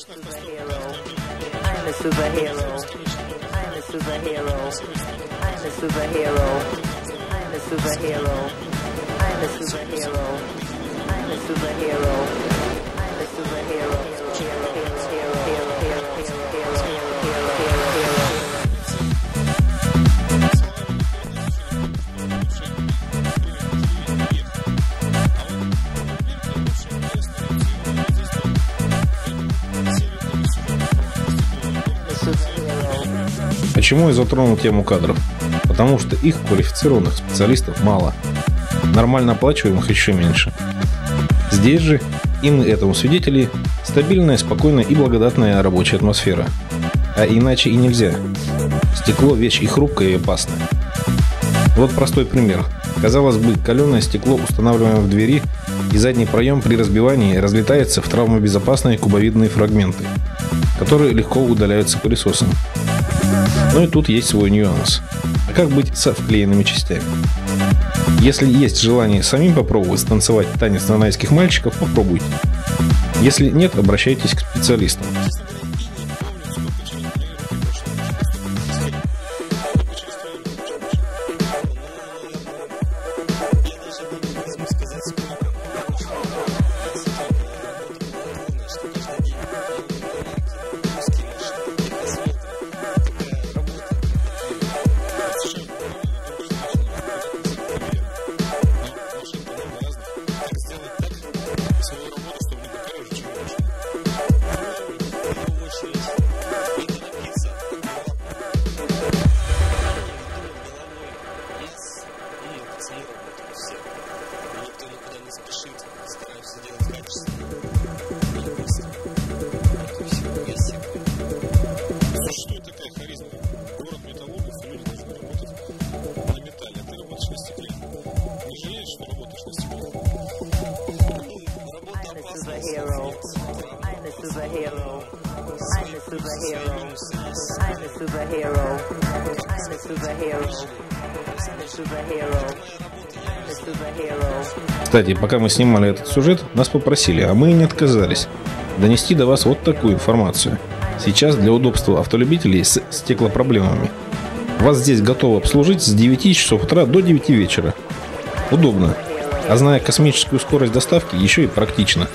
superhero. I am a superhero. I am a superhero. I am a superhero. I am a superhero. I am a superhero. I am a superhero. I am a superhero. Почему я затронул тему кадров? Потому что их квалифицированных специалистов мало. Нормально оплачиваемых еще меньше. Здесь же, и мы этому свидетели, стабильная, спокойная и благодатная рабочая атмосфера. А иначе и нельзя. Стекло – вещь и хрупкая, и опасная. Вот простой пример. Казалось бы, каленое стекло, устанавливаемое в двери, и задний проем при разбивании разлетается в травмобезопасные кубовидные фрагменты, которые легко удаляются пылесосом. Но и тут есть свой нюанс. А как быть со вклеенными частями? Если есть желание самим попробовать станцевать танец нанайских мальчиков, попробуйте. Если нет, обращайтесь к специалистам. I'm a superhero. I'm a superhero. I'm a superhero. I'm a superhero. I'm a superhero. Кстати, пока мы снимали этот сюжет, нас попросили, а мы и не отказались, донести до вас вот такую информацию. Сейчас для удобства автолюбителей с стеклопроблемами. Вас здесь готовы обслужить с 9 часов утра до 9 вечера. Удобно. А зная космическую скорость доставки, еще и практично.